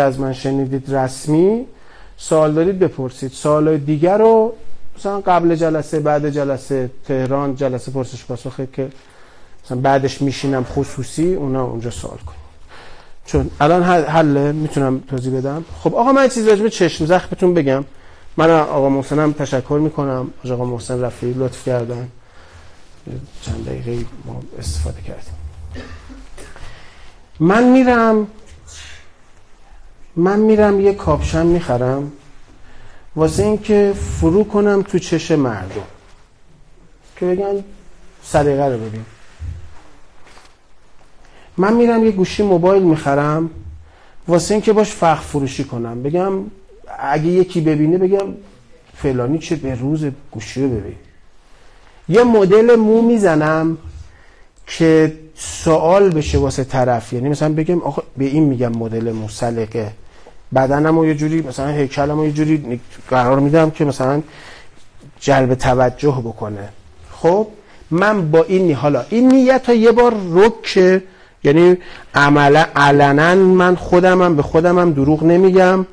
از من شنیدید رسمی سوال دارید بپرسید. سوال دیگر رو مثلا قبل جلسه بعد جلسه تهران جلسه پرسش پاسخه که مثلا بعدش میشینم خصوصی اونا اونجا سوال کنیم چون الان حله می‌تونم توضیح بدم. خب آقا من چیز راجب چشم زخمتون بگم. من آقا محسنم تشکر می‌کنم. آقا محسن رفیعی لطف کردن. چند دقیقه ما استفاده کردیم. من میرم من میرم یه کاپشن می‌خرم واسه اینکه فرو کنم تو چش مردم. که بگن سلیقه رو ببین. من میرم یه گوشی موبایل می‌خرم واسه اینکه باش فخ فروشی کنم. بگم اگه یکی ببینه بگم فلانی چه به روز گوشی رو ببین. یه مدل مو می‌زنم که سوال بشه واسه طرف. یعنی مثلا بگم آقا به این میگم مدل مو سلیقه بدنمو یه جوری مثلا هیکلمو یه جوری قرار میدم که مثلا جلب توجه بکنه. خب من با این حالا این نیت ها یه بار رک یعنی عملا علنا من خودمم به خودمم دروغ نمیگم.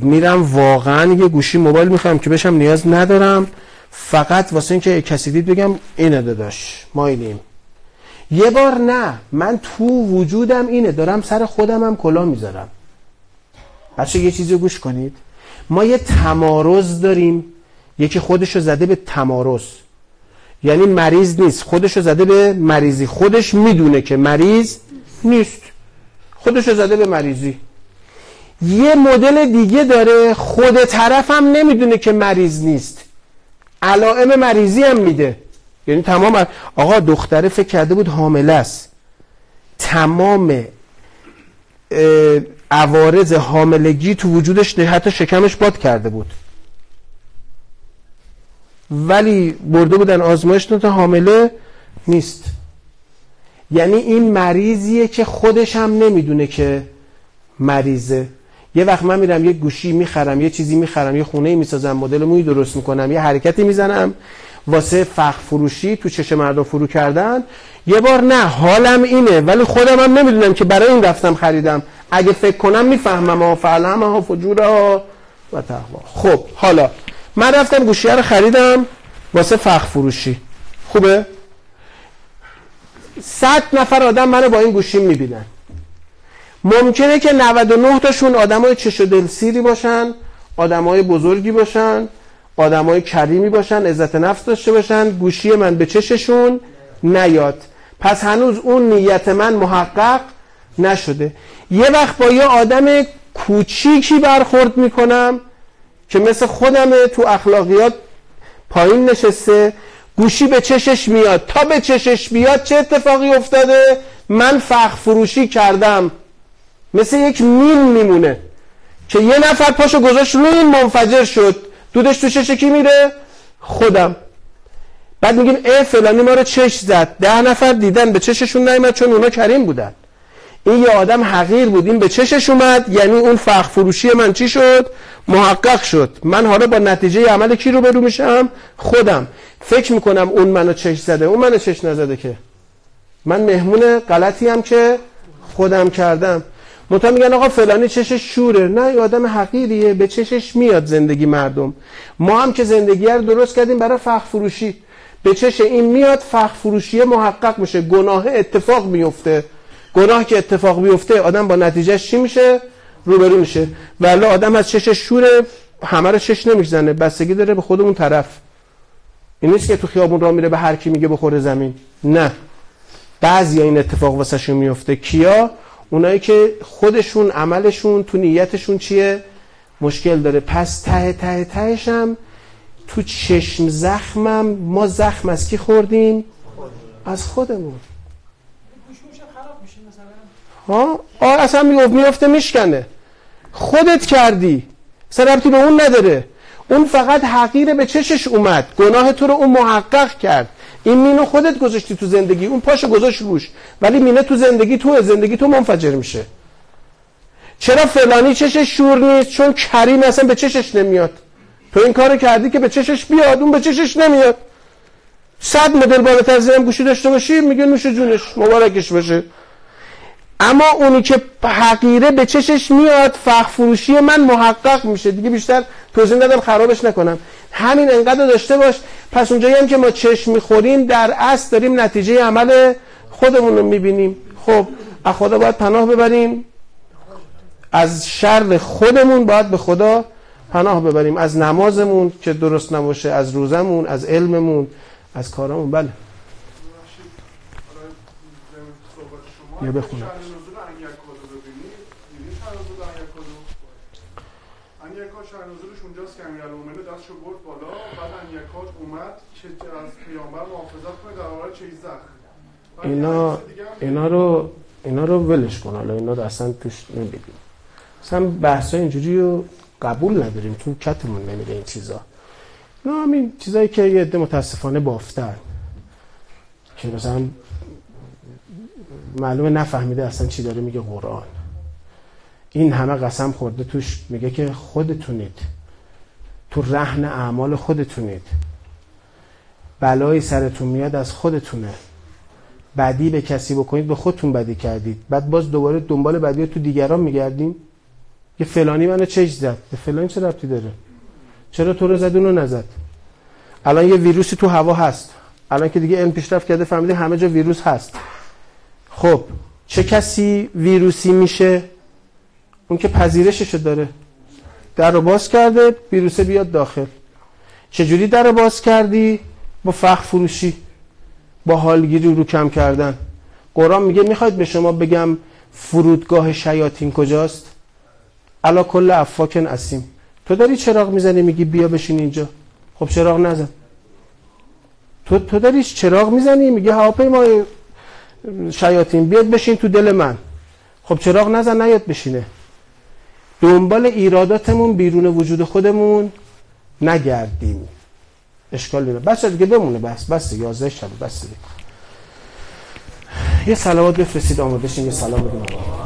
میرم واقعا یه گوشی موبایل می‌خوام که بشم نیاز ندارم. فقط واسه اینکه کسی دید بگم اینه داداش ما اینیم. یه بار نه من تو وجودم اینه دارم سر خودمم کلا می‌ذارم. بچه یه چیزی گوش کنید. ما یه تمارز داریم. یکی خودشو زده به تمارز. یعنی مریض نیست. خودشو زده به مریضی. خودش می‌دونه که مریض نیست. خودشو زده به مریضی. یه مدل دیگه داره. خود طرف هم نمی‌دونه که مریض نیست. علائم مریضی هم میده. یعنی تمام آقا دختره فکر کرده بود حامله است. تمام عوارض حاملگی تو وجودش حتی شکمش باد کرده بود. ولی برده بودن آزمایش تا حامله نیست. یعنی این مریضیه که خودش هم نمی‌دونه که مریضه. یه وقت من میرم یه گوشی می‌خرم یه چیزی می‌خرم یه خونه می‌سازم مدل موی درست می‌کنم یه حرکتی می‌زنم. واسه فخ فروشی تو چش مردم فرو کردن. یه بار نه حالم اینه ولی خودم هم نمی‌دونم که برای این رفتم خریدم. اگه فکر کنم می‌فهمم ها فعلم ها فجور ها و تقوا. خب حالا من رفتم گوشیه رو خریدم واسه فخ فروشی. خوبه؟ صد نفر آدم منو با این گوشی می‌بینن. ممکنه که 99 تاشون آدمای چش و دل سیری باشن آدمای بزرگی باشن آدمای کریمی باشن عزت نفس داشته باشن گوشی من به چششون نیاد. پس هنوز اون نیت من محقق نشده. یه وقت با یه آدم کوچیکی برخورد می‌کنم که مثل خودمه تو اخلاقیات پایین نشسته گوشی به چشش میاد تا به چشش بیاد چه اتفاقی افتاده؟ من فخ فروشی کردم. مثل یک مین میمونه که یه نفر پاشو گذاشت روی این منفجر شد. دودش تو چش کی میره؟ خودم. بعد میگیم ای فلانی ما رو چش زد. ده نفر دیدن به چششون نیومد چون اونا کریم بودن. این یه آدم حقیر بود این به چشش اومد یعنی اون فخ فروشی من چی شد؟ محقق شد. من حالا با نتیجه عمل کی رو برو میشم؟ خودم. فکر می‌کنم اون منو چش زده. اون منو چش نزده که. من مهمون غلطی هم که خودم کردم. متا میگن آقا فلانی چشش شوره. نه یه آدم حقیریه. به چشش میاد زندگی مردم. ما هم که زندگی رو درست کردیم برای فخ فروشی. به چش این میاد فخ فروشی محقق میشه. گناه اتفاق میفته. گناه که اتفاق بیفته آدم با نتیجهش چی میشه؟ روبرو میشه. ولی آدم از چشش شوره همه رو چش نمی‌زنه بستگی داره به خودمون طرف. این نیست که تو خیابون را میره به هر کی میگه بخوره زمین. نه. بعضی این اتفاق واسهشون میفته کیا؟ اونایی که خودشون عملشون تو نیتشون چیه؟ مشکل داره. پس ته ته تهش هم تو چشم زخمم ما زخم از کی خوردیم؟ از خودمون. ها؟ اصلا میفته میشکنه. خودت کردی. سربتی به اون نداره. اون فقط حقیره به چشش اومد. گناه تو رو اون محقق کرد. این مینو خودت گذاشتی تو زندگی. اون پاشو گذاشت روش. ولی مینه تو زندگی تو زندگی تو منفجر میشه. چرا فلانی چشش شور نیست؟ چون کریم اصلا به چشش نمیاد. تو این کارو کردی که به چشش بیاد. اون به چشش نمیاد. صد مدل بالاتر زنم گوشی داشته باشی میگه نوش جونش. مبارکش باشه. اما اونی که حقیره به چشش میاد فخ فروشی من محقق میشه. دیگه بیشتر توضیح ندارم خرابش نکنم. همین انقدر داشته باش. پس اونجایی هم که ما چشم می‌خوریم در اصل داریم نتیجه عمل خودمون رو می‌بینیم. خب از خدا باید پناه ببریم. از شر خودمون باید به خدا پناه ببریم. از نمازمون که درست نباشه از روزمون از علممون از کارمون بله. یا بخونم نزولش اونجاست که امیرالمومنین دستشو برد بالا بعد انیکات اومد که از پیامبر محافظت کنه در حال چیزخ اینا اینا رو اینا رو ولش کن حالا اینا رو اصلا توش نمیدیم اصلا بحث اینجوری رو قبول نداریم تو کتمون نمیده این چیزا. نه همین چیزایی که یه عده متاسفانه بافتن. که مثلا معلومه نفهمیده اصلا چی داره میگه قرآن. این همه قسم خورده توش میگه که خودتونید. تو رهن اعمال خودتونید. بلایی سرتون میاد از خودتونه. بدی به کسی بکنید به خودتون بدی کردید. بعد باز دوباره دنبال بدی تو دیگران میگردیم. یه فلانی منو چش زد. به فلانی چه ربطی داره؟ چرا تو رو زد اونو نزد؟ الان یه ویروسی تو هوا هست. الان که دیگه علم پیشرفت کرده فهمیده همه جا ویروس هست. خب چه کسی ویروسی میشه؟ اون که پذیرشش داره. در رو باز کرده ویروسه بیاد داخل. چجوری در رو باز کردی؟ با فخ فروشی. با حالگیری رو کم کردن. قرآن میگه می‌خواید به شما بگم فرودگاه شیاطین کجاست؟ علا کل افاکن اسیم. تو داری چراغ می‌زنی میگی بیا بشین اینجا. خب چراغ نزن. تو تو داری چراغ می‌زنی میگه هواپیمای شیاطین بیاد بشین تو دل من. خب چراغ نزن نیاد بشینه. دنبال ایراداتمون بیرون وجود خودمون نگردیم. اشکال نیست بچه دیگه بمونه بس بس 11 شب بس یه سلامات بفرستید آماده شین یه سلام بدیم